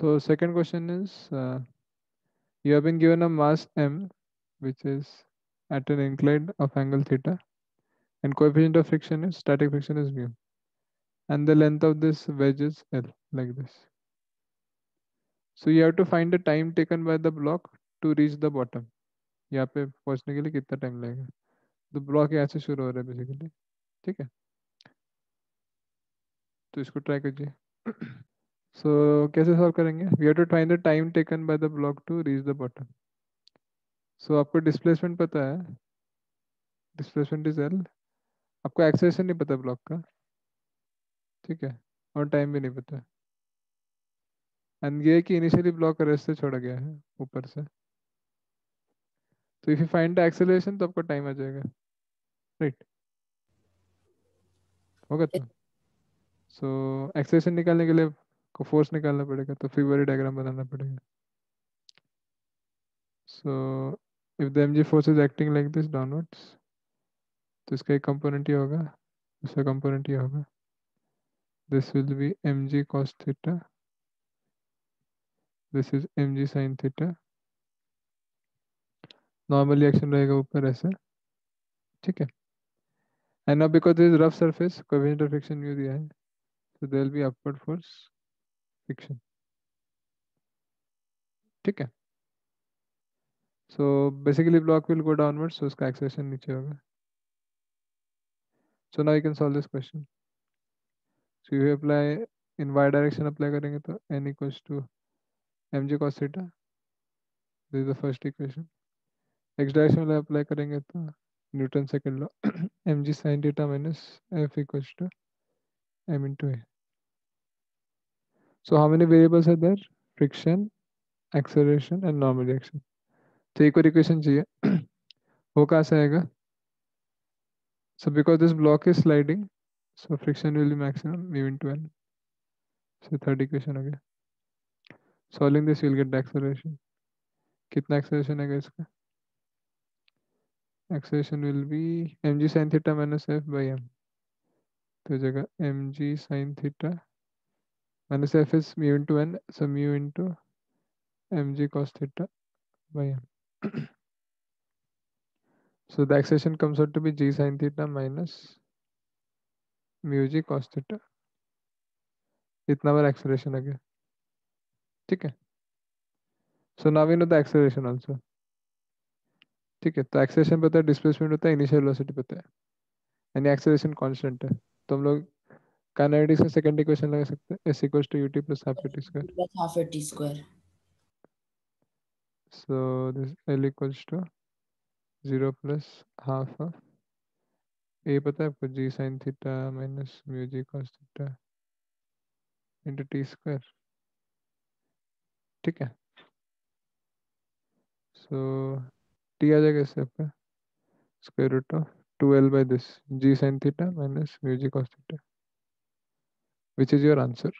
So second question is, uh, you have been given a mass m, which is at an incline of angle theta, and coefficient of friction is static friction is mu, and the length of this wedge is L, like this. So you have to find the time taken by the block to reach the bottom. यहाँ पे पहुँचने के लिए कितना time लगेगा तो block यहाँ से शुरू हो रहा है बेसिकली ठीक है तो इसको ट्राई कीजिए सो so, कैसे सॉल्व करेंगे? We have to find the time taken by the block to reach the bottom so आपको डिस्प्लेसमेंट पता है? डिस्प्लेसमेंट इज़ एल आपको एक्सेलेरेशन नहीं पता ब्लॉक का? ठीक है. और टाइम भी नहीं पता. एंड ये कि इनिशियली ब्लॉक रेस्ट से छोड़ा गया है ऊपर से. तो if you find the acceleration तो आपको टाइम आ जाएगा. राइट होगा तो? सो एक्सेलरेशन निकालने के लिए को फोर्स निकालना पड़ेगा तो फिर वही डायग्राम बनाना पड़ेगा। So if the mg force is acting like this downwards तो इसका एक कंपोनेंट ही होगा, दूसरा कंपोनेंट ही होगा। This will be mg cos theta, this is mg sine theta normally action रहेगा ऊपर ऐसे, ठीक है? And now because this rough surface of friction mu दिया है so there will be upward force friction ठीक है। So basically block will go downward so उसका एक्सेलेरेशन नीचे होगा। So now you can solve this question so you apply in y direction apply करेंगे तो N equals to mg cos theta this is the first equation x direction में apply करेंगे तो Newton second law m g sine theta minus f equals to m into a so how many variables are there friction acceleration and normal reaction तो एक और equation चाहिए वो कहाँ से आएगा so because this block is sliding so friction will be maximum mu into n so third equation हो गया solving this you'll get the acceleration कितना acceleration आएगा इसका acceleration will be mg sin theta minus f by m तो जगह mg sin theta minus f is mu into n so mu into mg cos theta by m so the acceleration comes out to be g sin theta minus mu g cos theta इतना बार acceleration आ गया ठीक है so now we know the acceleration also ठीक है तो acceleration पता है displacement होता है इनिशियल वेलोसिटी पता है यानी एक्सेलेरेशन कांस्टेंट है तो हम लोग काइनेटिक्स का सेकंड इक्वेशन लगा सकते हैं s equals to ut plus half at square plus half at square. so this l equals to 0 plus half of a पता है आपको g sin theta minus mu g cos theta into t square ठीक है so t आ जाएगा इससे आपका square root of two l by this g sine theta minus mu g cos theta which is your answer